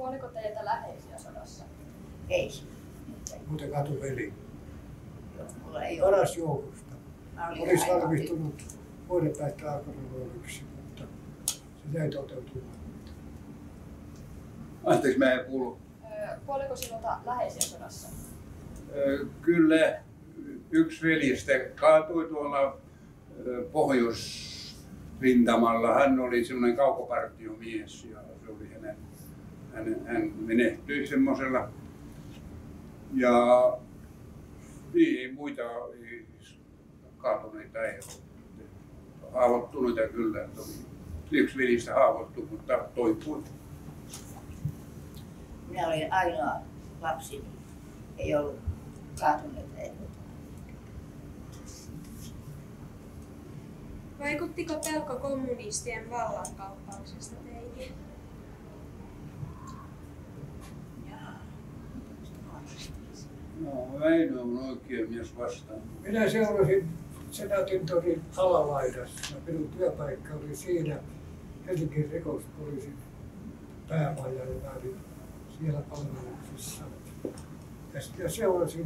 Kuoliko teitä läheisiä sodassa? Ei. Muuten katuveli. Mulla ei. Paras joukosta. Olisi valmistunut vuoden päästä agronomiksi, mutta se jäi toteutumaan. Anteeksi, mä en kuulu. Kuoliko sinulta läheisiä sodassa? Kyllä yksi veljistä kaatui tuolla pohjoisrintamalla. Hän oli semmoinen kaukopartiomies ja se oli hänen, hän, hän menehtyi semmoisella. Ja niin, ei muita ei, kaatuneita ei ollut. Haavoittuneita kyllä. Yksi veljistä haavoittui, mutta toipui. Minä olin ainoa lapsi, niin ei ollut kaatuneita. Ei. Vaikuttiko pelko kommunistien vallankaappauksesta teihin? No, Väinö on oikein mies vastaan. Minä seurasin Senaatin torin alalaidassa. Minun työpaikka oli siinä Helsingin rikospoliisin päämaja, ja mä olin siellä palveluksessa. Ja sitten seurasin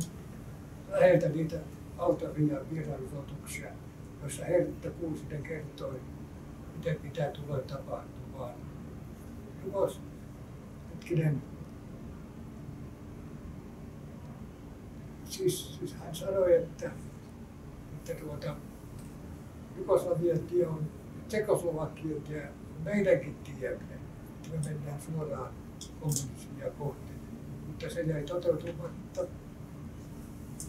läheltä niitä altavia mielenosoituksia, joissa Hertta Kuusinen kertoi, miten pitää tulla tapahtumaan. Rikos, hetkinen, siis, siis hän sanoi, että, että tuota, Jugoslavian tie on Tsekoslovakian tie, meidänkin tiemme, että me mennään suoraan kommunismia kohti. Mutta se jäi toteutumatta.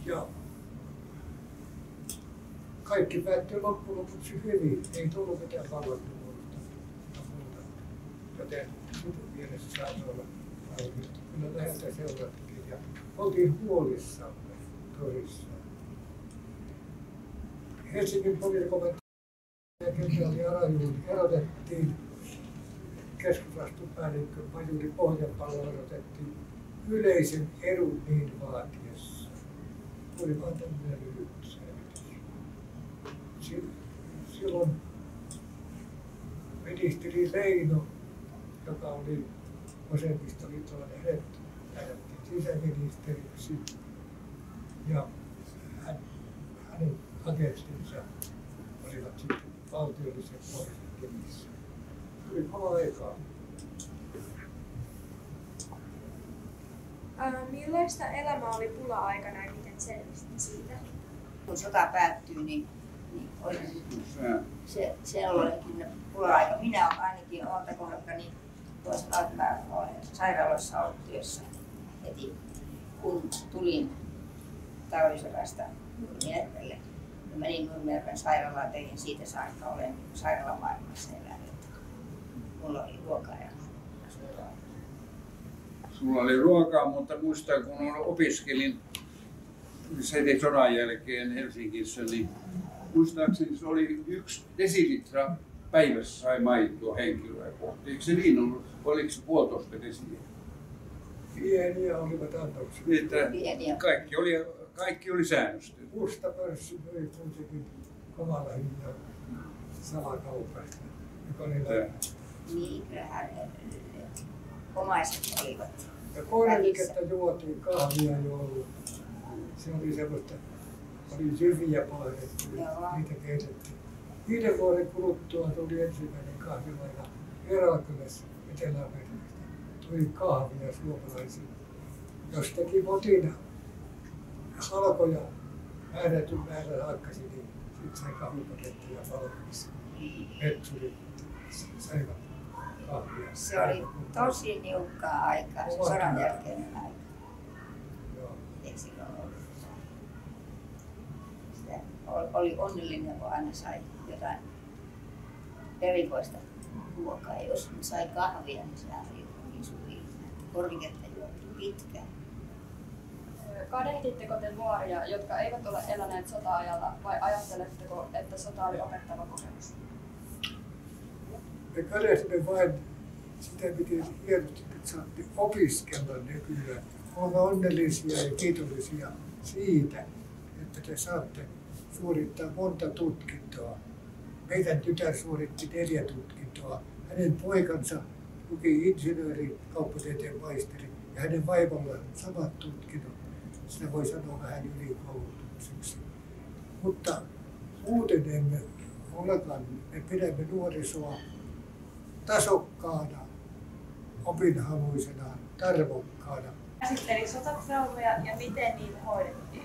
Ja kaikki päättyi loppujen lopuksi hyvin. Ei tullut mitään vallankumousta. Joten minun mielessä saisi olla valmiutta. Kyllä läheltä seurattiin ja oltiin huolissamme tosissaan. Helsingin poliisikomentaja ja kenraali Arajuuri erotettiin keskusvastuupäällikkö Majuri Pohjanpalo erotettiin yleisen edun niin vaatiessa. Oli vain tämmöinen lyhyt selvitys. Si- Silloin ministeri Leino, joka oli vasemmistoliittolainen, hänet sisäministeriksi ja hän, hänen agenttinsa olivat sitten valtiollisen poliisin kemissä. Tuli kova aikaa. Ää, millaista elämä oli pula-aikana ja miten selvisitte siitä? Kun sota päättyy, niin, niin oli Sä, se, se olikin pula-aika. Minä olen ainakin omalta kohdaltani voin sanoa, että mä olen sairaaloissa ollut työssä heti kun tulin talvisodasta Nurmijärvelle. Ja menin Nurmijärven sairaalaan, tein siitä saakka olen sairaalamaailmassa elänyt. Mulla oli ruokaa ja asuntoa. Sulla oli ruokaa, mutta muistan kun opiskelin heti sodan jälkeen Helsingissä, niin muistaakseni se oli yksi desilitra päivässä sai maitoa henkilöä kohti. Eikö se niin ollut? Oliko se puolitoista desiä? Pieniä olivat annokset. Niin, että kaikki oli, kaikki oli säännösty. Musta pörssi myi kuitenkin kovalla hinnalla salakaupasta, joka oli. Niin, kyllähän omaiset olivat. Ja koiralikettä juotiin kahvia joulu. Se oli semmoista, oli jyviä painettu ja Joo. niitä keitettiin. Viiden vuoden kuluttua tuli ensimmäinen kahvilaina Herakles Etelä-Amerikasta. Tuli kahvia suomalaisille. Jos teki motina halkoja määrätyn määrän hakkasi, niin sitten sai kahvipaketteja valmiiksi. Metsurit saivat kahvia. Se oli tosi niukkaa aikaa, se sodan jälkeinen aika. Joo. Ei silloin ollut. Sitä oli- onnellinen, kun aina sai jotain erikoista ruokaa. Ja jos sai kahvia, niin sehän oli niin suuri ihme, että korviketta juotiin pitkään. Kadehditteko te nuoria, jotka eivät ole eläneet sota-ajalla, vai ajatteletteko, että sota oli opettava kokemus? Me kadehdimme vain, sitä piti hienosti, että saatte opiskella nykyään. Olemme onnellisia ja kiitollisia siitä, että te saatte suorittaa monta tutkintoa. Meidän tytär suoritti neljä tutkintoa. Hänen poikansa luki insinööri, kauppatieteen maisteri ja hänen vaimollaan samat tutkinnot. Sitä voi sanoa vähän ylikoulutukseksi. Mutta muuten emme ollenkaan, me pidämme nuorisoa tasokkaana, opinhaluisena, tarvokkaana. Käsitteli sotatraumeja ja miten niitä hoidettiin?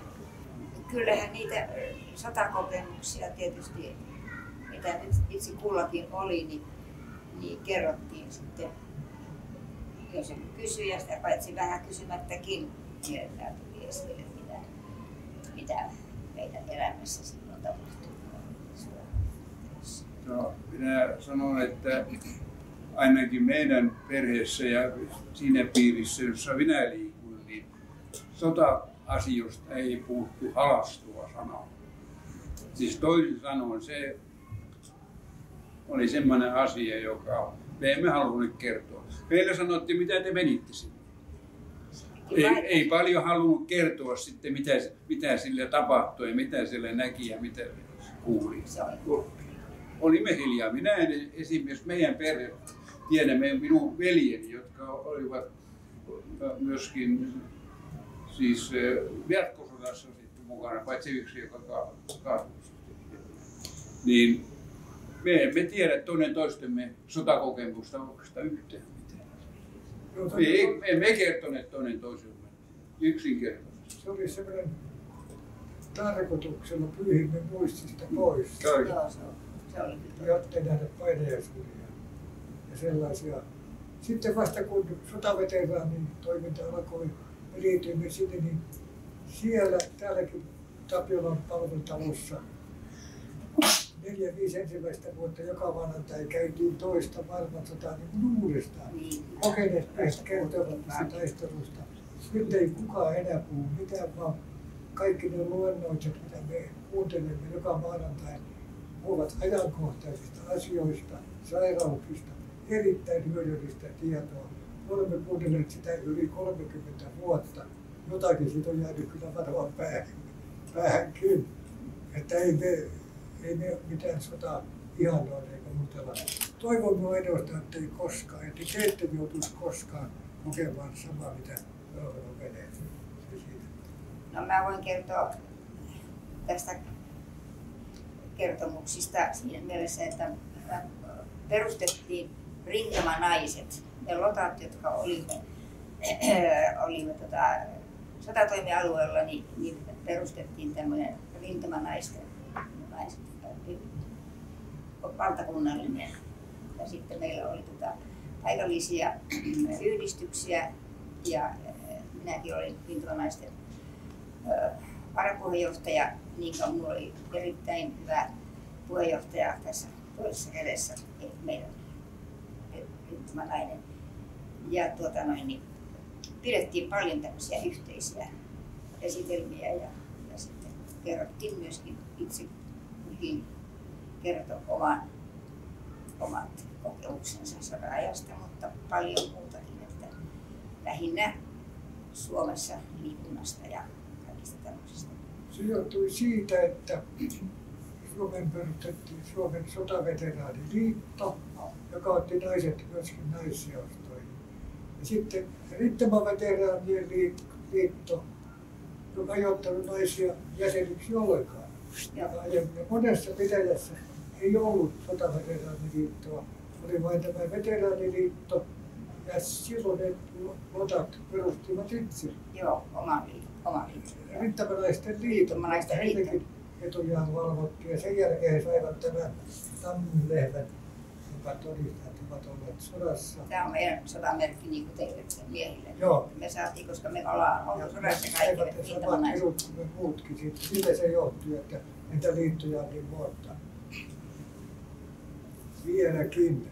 Kyllähän niitä sotakokemuksia tietysti, mitä nyt itse kullakin oli, niin, niin kerrottiin sitten, jos joku kysyi ja sitä paitsi vähän kysymättäkin, niin esille, mitä, mitä meidän elämässä tapahtui. sodanteossa. No, minä sanon, että ainakin meidän perheessä ja siinä piirissä, jossa minä liikuin, niin sota-asioista ei puhuttu halastua sanaa. Siis toisin sanoen se oli semmoinen asia, joka me emme halunneet kertoa. Meille sanottiin, mitä te menitte sinne. Ei, ei paljon halunnut kertoa sitten, mitä, mitä sille tapahtui ja mitä sille näki ja mitä kuuli. Se oli Olimme hiljaa. Minä en esimerkiksi meidän perhe, tiedämme minun veljeni, jotka olivat myöskin siis verkkosodassa sitten mukana, paitsi yksi, joka ka- kaatui. Niin me emme tiedä toinen toistemme sotakokemusta oikeastaan yhtään Me ei, me emme kertoneet toinen toisemme yksinkertaisesti. Se oli semmoinen tarkoituksella pyyhimme muistista pois. Kyllä. Joo, se, on, se oli kyllä. jottei nähdä painajaisuuria ja sellaisia. Sitten vasta kun sotaveteraanin toiminta alkoi, me liityimme sinne, niin siellä, täälläkin Tapiolan palvelutalossa neljä, viisi ensimmäistä vuotta joka maanantai käytiin toista maailmansotaa niin uudestaan. Niin. Kokeneet miehet kertovat tästä taistelusta. Nyt ei kukaan enää puhu mitään, vaan kaikki ne luennoitset, mitä me kuuntelemme joka maanantai, ovat ajankohtaisista asioista, sairauksista, erittäin hyödyllistä tietoa. Me olemme kuunnelleet sitä yli 30 vuotta. Jotakin siitä on jäänyt kyllä varmaan päähän, päähänkin. Että ei me, ei me mitään sotaa ihannoida eikä muutella. Toivomme ainoastaan, että ei koskaan, että te ette joutuisi koskaan kokemaan samaa, mitä me olemme kokeneet. Se siitä. No mä voin kertoa tästä kertomuksista siinä mielessä, että äh, perustettiin rintamanaiset. Ne lotat, jotka olimme, olimme tota, sotatoimialueella, niin, niin perustettiin tämmöinen rintamanaisten valtakunnallinen. Ja sitten meillä oli tota, paikallisia yhdistyksiä ja äh, minäkin olin rintamanaisten varapuheenjohtaja, niin kuin minulla oli erittäin hyvä puheenjohtaja tässä toisessa kädessä, eli meidän rintamanainen. Ja tuota noin, niin pidettiin paljon tämmöisiä yhteisiä esitelmiä ja, kerrottiin myöskin itse kukin kertoi oman, omat kokemuksensa sodan-ajasta, mutta paljon muutakin, että lähinnä Suomessa liikunnasta ja kaikista tämmöisistä. Se johtui siitä, että Suomen perustettiin Suomen sotaveteraaniliitto, joka otti naiset myöskin naisseostoihin. Ja sitten Rintamavateraanin liit- liitto, joka ei ottanut naisia jäseniksi ollenkaan. Ja aiemmin monessa pitäjässä ei ollut sotaveteraaniliittoa, oli vain tämä veteraaniliitto ja silloin ne lotat perustivat itse. Joo, oma liitto. Oma liitto. Rintamanaisten liiton, Rintamanaisten liitto. etujaan valvottiin ja sen jälkeen he saivat tämän tammilehden, joka todistaa, että ovat olleet sodassa. Tämä on meidän sotamerkki niin kuin teille miehille. Joo. Me saatiin, koska me ollaan oltu sodassa kaikille samat kuin me muutkin. Siitä, siitä se johtui, että niitä liittoja on niin monta. Vieläkin